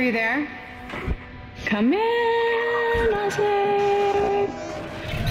Isaac, are you there? Come in, Isaac.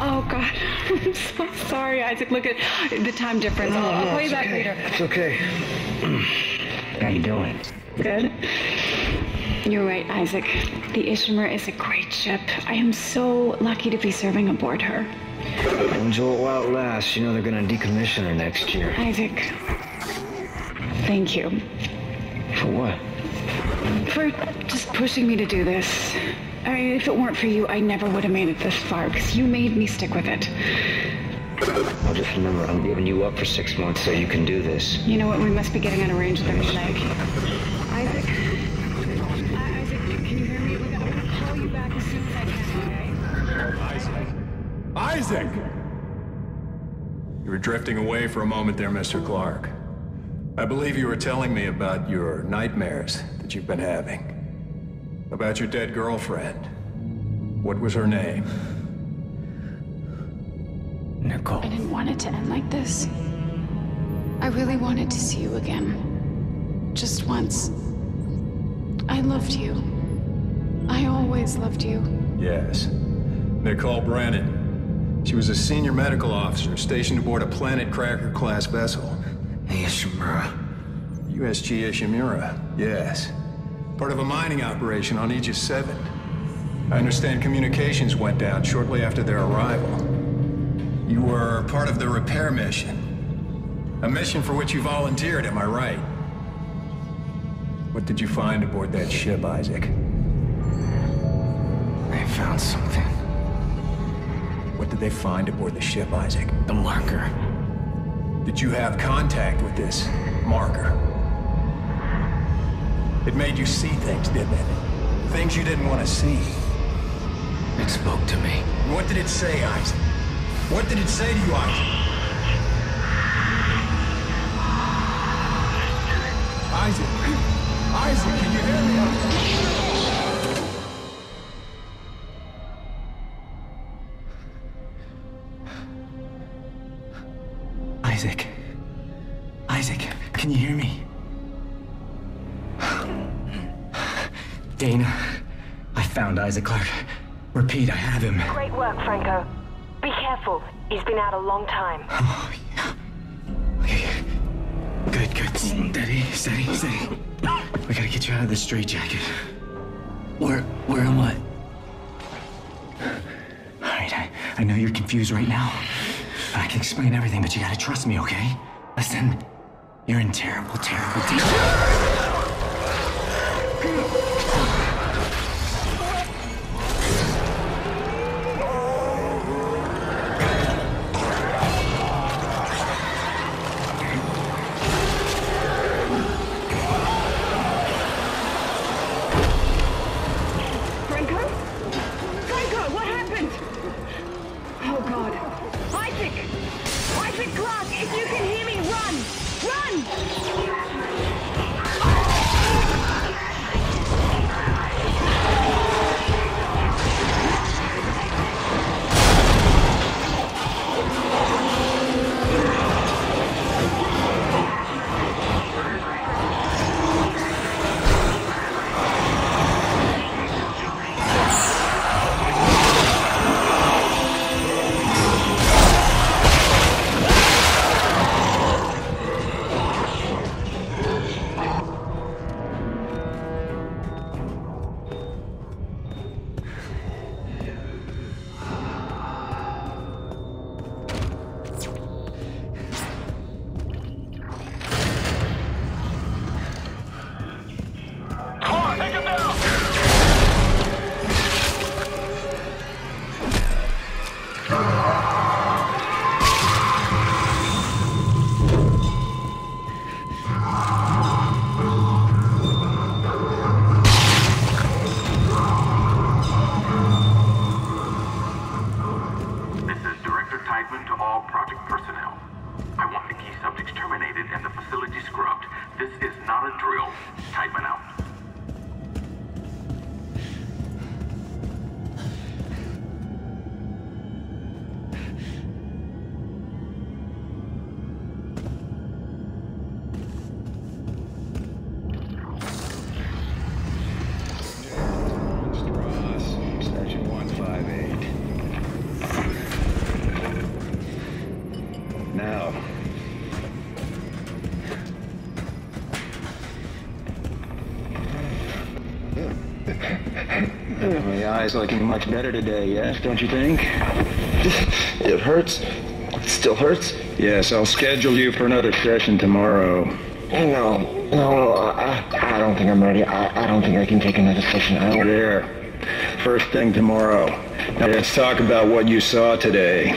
Oh God, I'm so sorry, Isaac. Look at the time difference. I'll, I'll call you back later. It's okay. How you doing? Good. You're right, Isaac. The Ishimura is a great ship. I am so lucky to be serving aboard her. Enjoy it while it lasts. You know they're gonna decommission her next year. Isaac, thank you For what? For just pushing me to do this. I mean, if it weren't for you, I never would have made it this far because you made me stick with it. I'll just remember, I'm giving you up for six months so you can do this. You know what? We must be getting out of range of their leg. Isaac. Isaac, can you hear me? Look, I'm gonna call you back as soon as I can, okay? Isaac! You were drifting away for a moment there, Mr. Clarke. I believe you were telling me about your nightmares that you've been having. About your dead girlfriend. What was her name? Nicole. I didn't want it to end like this. I really wanted to see you again. Just once. I loved you. I always loved you. Yes. Nicole Brennan. She was a senior medical officer stationed aboard a Planet Cracker class vessel. Hey, Ishimura. USG Ishimura, yes. Part of a mining operation on Aegis 7. I understand communications went down shortly after their arrival. You were part of the repair mission. A mission for which you volunteered, am I right? What did you find aboard that ship, Isaac? They found something. What did they find aboard the ship, Isaac? The marker. Did you have contact with this marker? It made you see things, didn't it? Things you didn't want to see. It spoke to me. What did it say, Isaac? What did it say to you, Isaac? Isaac! Isaac, can you hear me? Isaac. Isaac, can you hear me? Daina, I found Isaac Clarke. Repeat, I have him. Great work, Franco. Be careful. He's been out a long time. Oh, yeah. Okay. Good, good. Steady, steady, steady. We gotta get you out of this straitjacket. Where, where am I? All right, I, I know you're confused right now. I can explain everything, but you gotta trust me, okay? Listen, you're in terrible, terrible danger. Isaac Clarke, if you can hear me, run! Run! Eye's looking much better today, yes, don't you think? It hurts. It still hurts. Yes, I'll schedule you for another session tomorrow. No, no, I, I don't think I'm ready. I, I don't think I can take another session. I don't. There. First thing tomorrow. Now let's talk about what you saw today.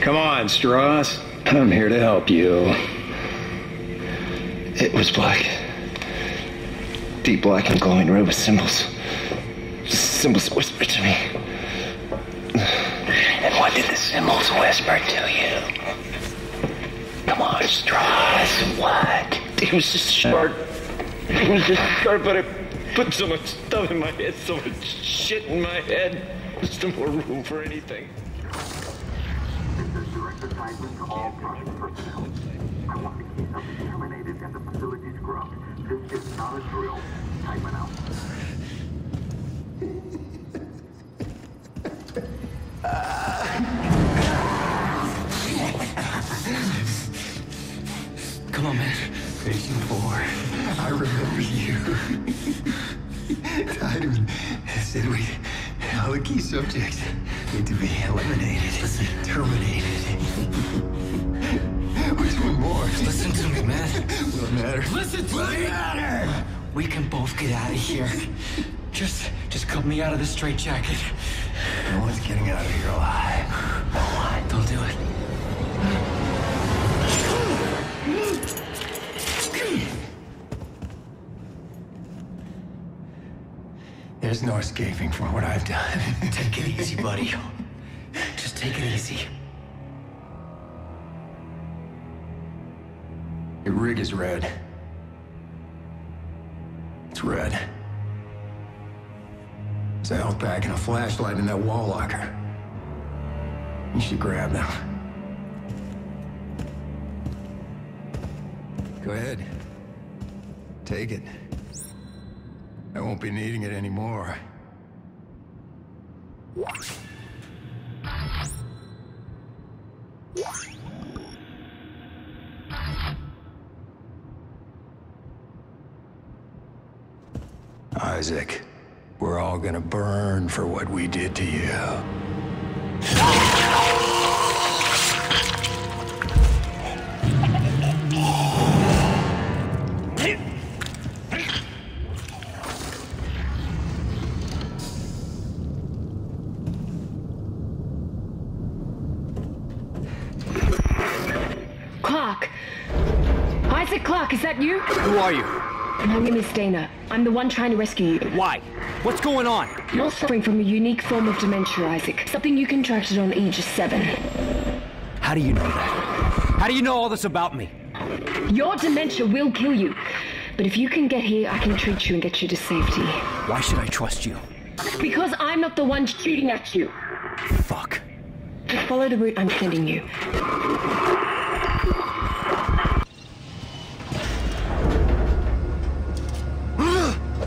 Come on, Stross. I'm here to help you. It was black. Deep black and glowing red with symbols. Symbols whispered to me. And what did the symbols whisper to you? Come on, Stross. What? It was just short. It was just short, but it put so much stuff in my head, so much shit in my head. There's no more room for anything. This is direct assignment to all project personnel. I want the case up terminated and the facility scrubbed. This is not a drill. Type out. Come on, man. Patient four. I remember you. Tiedemann said we all the key subjects need to be eliminated, Listen. terminated. Which one more? Listen to me, man. What matter? Listen to me. We can both get out of here. Just, just cut me out of this straitjacket. No one's getting out of here alive. No one. Don't do it. There's no escaping from what I've done. Take it easy, buddy. Just take it easy. Your rig is red. Red. There's a health pack and a flashlight in that wall locker. You should grab them. Go ahead. Take it. I won't be needing it anymore. Isaac, we're all gonna burn for what we did to you. Clarke! Isaac Clarke, is that you? Who are you? My name is Daina. I'm the one trying to rescue you. Why? What's going on? You're suffering from a unique form of dementia, Isaac. Something you contracted on Aegis 7. How do you know that? How do you know all this about me? Your dementia will kill you. But if you can get here, I can treat you and get you to safety. Why should I trust you? Because I'm not the one shooting at you. Fuck. Just follow the route I'm sending you.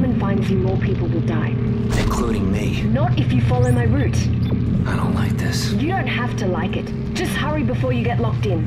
If Tiedemann finds you, more people will die. Including me. Not if you follow my route. I don't like this. You don't have to like it. Just hurry before you get locked in.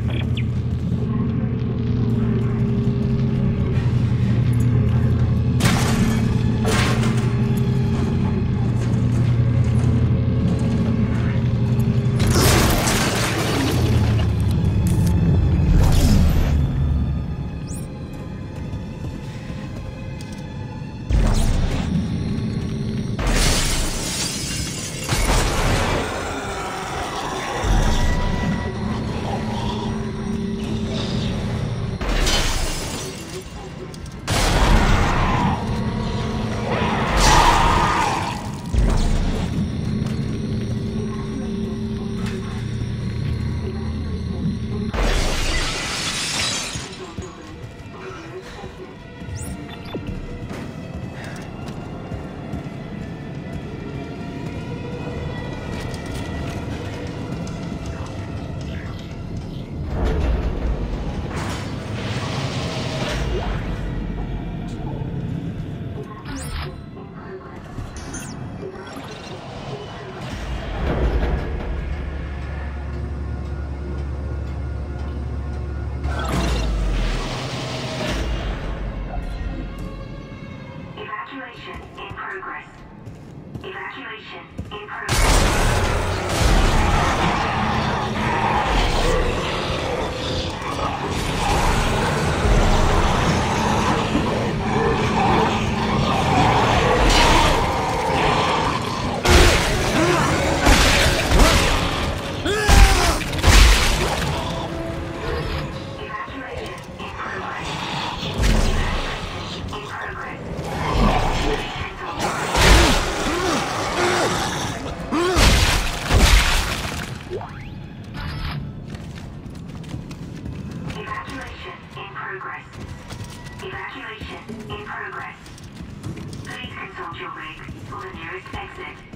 Exit.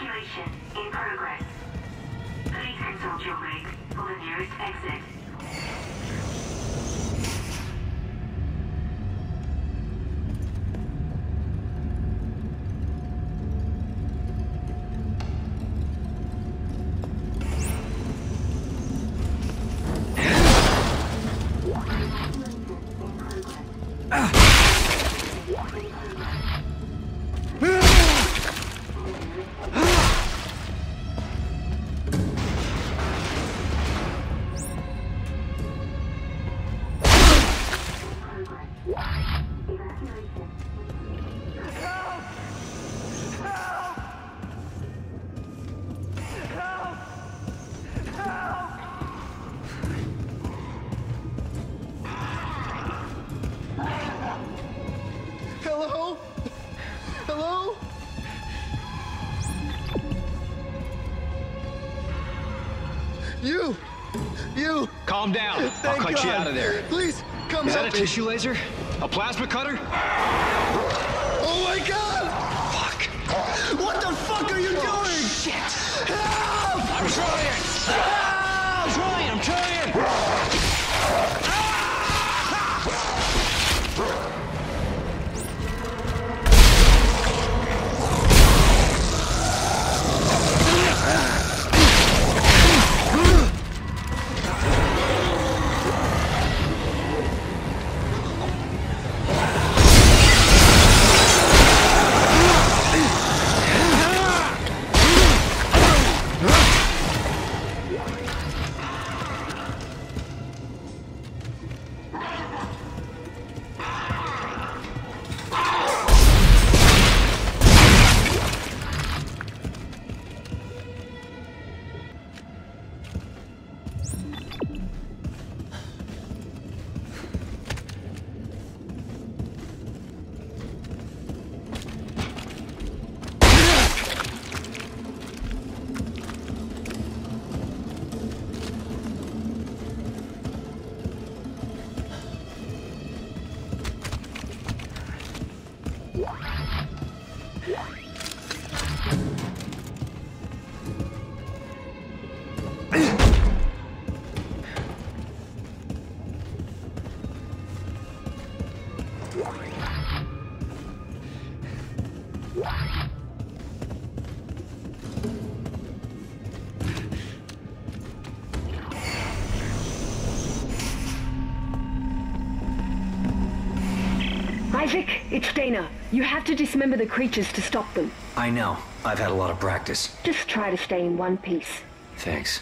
Evacuation in progress. Please consult your rig for the nearest exit. You! You! Calm down. I'll Thank cut you out of there. Please, come Is that a me. tissue laser? A plasma cutter? Oh my God! Fuck. What the fuck are you oh, doing? Shit. Help! I'm trying. Isaac, it's Daina. You have to dismember the creatures to stop them. I know. I've had a lot of practice. Just try to stay in one piece. Thanks.